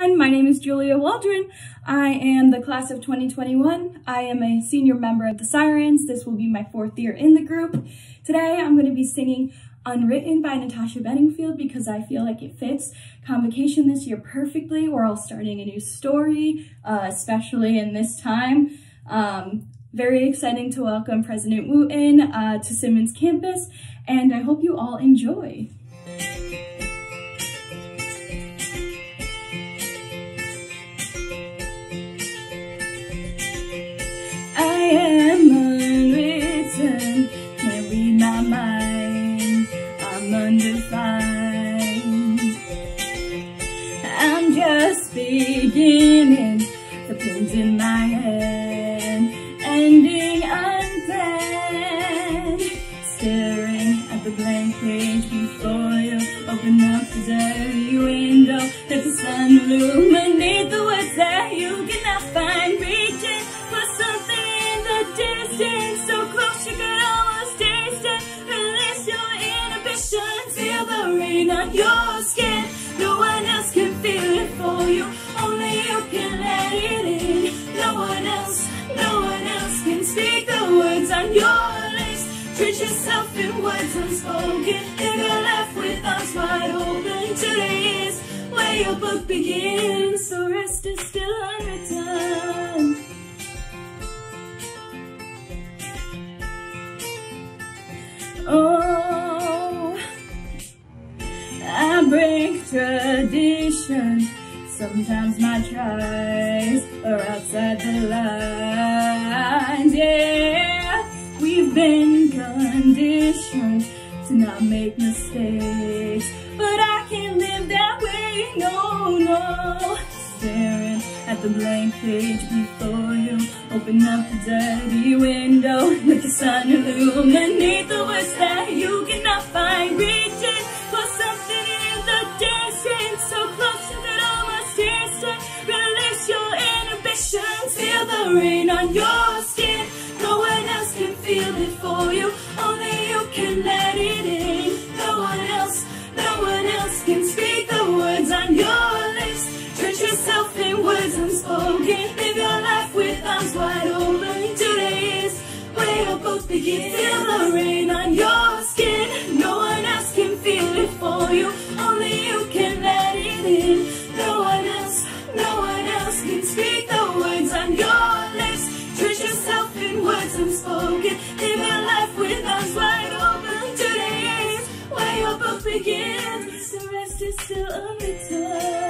My name is Julia Waldron. I am the class of 2021. I am a senior member of the Sirens. This will be my fourth year in the group. Today I'm going to be singing Unwritten by Natasha Bedingfield because I feel like it fits convocation this year perfectly. We're all starting a new story, uh, especially in this time. Um, very exciting to welcome President Wooten uh, to Simmons campus, and I hope you all enjoy. Undefined. I'm just beginning, the pins in my head, ending unplanned, staring at the blank page before you, open up the dirty window, let the sun illuminate inhibition, feel the rain on your skin. No one else can feel it for you, only you can let it in. No one else, no one else can speak the words on your lips. Treat yourself in words unspoken. If you're left with arms wide open, today is where your book begins. So rest is still tradition. Sometimes my tries are outside the lines. Yeah, we've been conditioned to not make mistakes. But I can't live that way, no, no. Staring at the blank page before you. Open up the dirty window, let the sun illuminate the words that you cannot find. emotions. Feel the rain on your skin. No one else can feel it for you. Only you can let it in. No one else, no one else can speak the words on your lips. Treat yourself in words unspoken. Live your life with arms wide open. Today is where you'll both begin. Feel the rain on your skin. No one else can feel it for you. Only you can let it in. No one else, no one else can speak the begin. The rest is still a top.